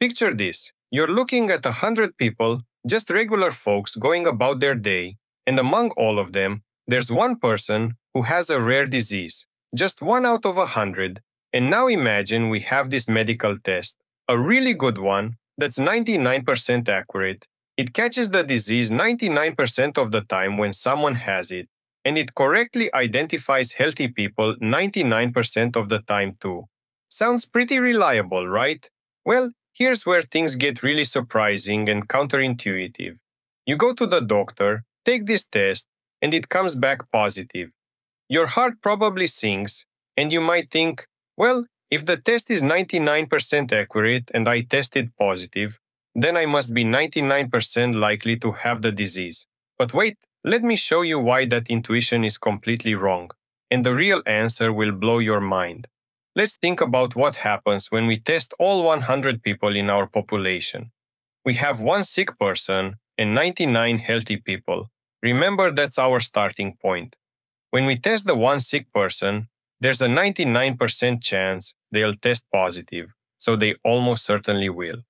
Picture this. You're looking at a hundred people, just regular folks going about their day, and among all of them, there's one person who has a rare disease, just one out of a hundred. And now imagine we have this medical test, a really good one that's 99% accurate. It catches the disease 99% of the time when someone has it, and it correctly identifies healthy people 99% of the time too. Sounds pretty reliable, right? Well, here's where things get really surprising and counterintuitive. You go to the doctor, take this test, and it comes back positive. Your heart probably sinks, and you might think, well, if the test is 99% accurate and I tested positive, then I must be 99% likely to have the disease. But wait, let me show you why that intuition is completely wrong, and the real answer will blow your mind. Let's think about what happens when we test all 100 people in our population. We have one sick person and 99 healthy people. Remember that's our starting point. When we test the one sick person, there's a 99% chance they'll test positive, so they almost certainly will.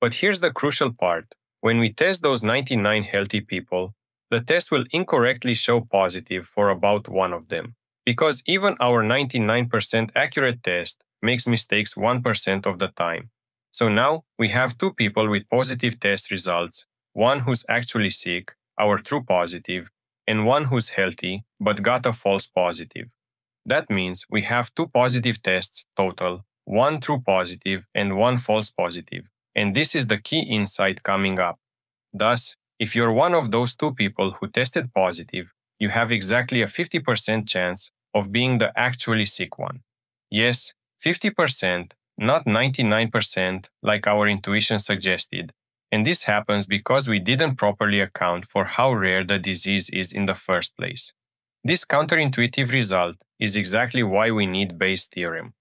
But here's the crucial part. When we test those 99 healthy people, the test will incorrectly show positive for about one of them, because even our 99% accurate test makes mistakes 1% of the time. So now we have two people with positive test results, one who's actually sick, our true positive, and one who's healthy but got a false positive. That means we have two positive tests total, one true positive and one false positive. And this is the key insight coming up. Thus, if you're one of those two people who tested positive, you have exactly a 50% chance of being the actually sick one. Yes, 50%, not 99% like our intuition suggested. And this happens because we didn't properly account for how rare the disease is in the first place. This counterintuitive result is exactly why we need Bayes' theorem.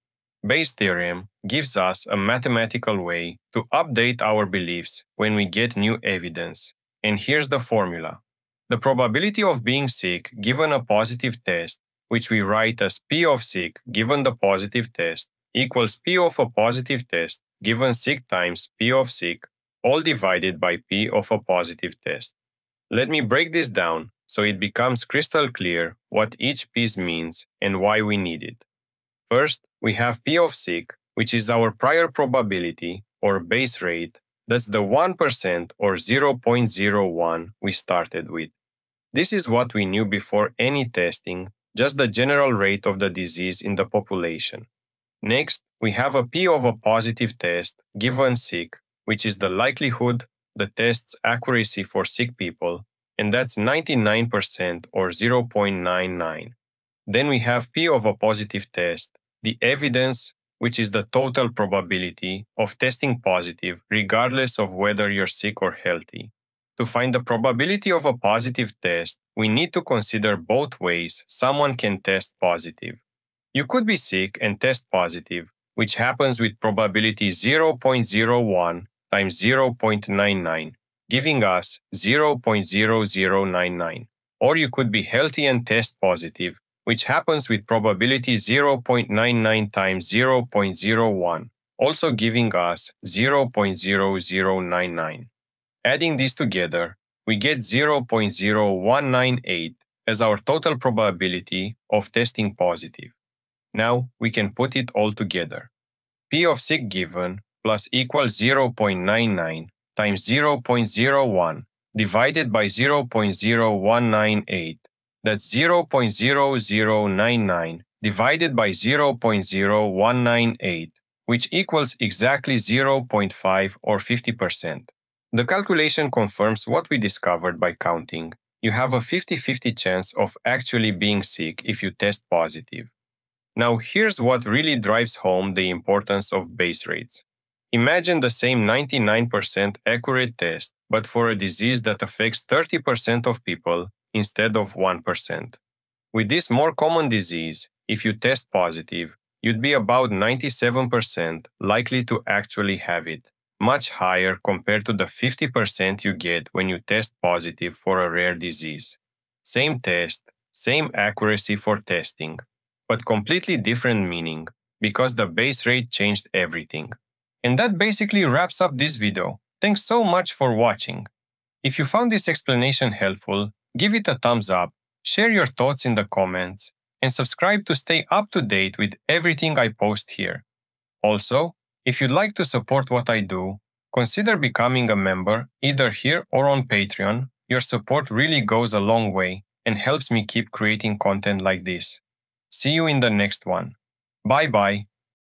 Bayes' theorem gives us a mathematical way to update our beliefs when we get new evidence. And here's the formula. The probability of being sick given a positive test, which we write as P of sick given the positive test, equals P of a positive test given sick times P of sick, all divided by P of a positive test. Let me break this down so it becomes crystal clear what each piece means and why we need it. First, we have P of sick, which is our prior probability or base rate. That's the 1% or 0.01 we started with. This is what we knew before any testing, just the general rate of the disease in the population. Next, we have a P of a positive test given sick, which is the likelihood, the test's accuracy for sick people, and that's 99% or 0.99. Then we have P of a positive test, the evidence, which is the total probability of testing positive regardless of whether you're sick or healthy. To find the probability of a positive test, we need to consider both ways someone can test positive. You could be sick and test positive, which happens with probability 0.01 times 0.99, giving us 0.0099. Or you could be healthy and test positive, which happens with probability 0.99 times 0.01, also giving us 0.0099. Adding these together, we get 0.0198 as our total probability of testing positive. Now we can put it all together. P of sick given plus equals 0.99 times 0.01 divided by 0.0198. That's 0.0099 divided by 0.0198, which equals exactly 0.5 or 50%. The calculation confirms what we discovered by counting. You have a 50-50 chance of actually being sick if you test positive. Now here's what really drives home the importance of base rates. Imagine the same 99% accurate test, but for a disease that affects 30% of people instead of 1%. With this more common disease, if you test positive, you'd be about 97% likely to actually have it, much higher compared to the 50% you get when you test positive for a rare disease. Same test, same accuracy for testing, but completely different meaning because the base rate changed everything. And that basically wraps up this video. Thanks so much for watching. If you found this explanation helpful, give it a thumbs up, share your thoughts in the comments, and subscribe to stay up to date with everything I post here. Also, if you'd like to support what I do, consider becoming a member either here or on Patreon. Your support really goes a long way and helps me keep creating content like this. See you in the next one. Bye bye.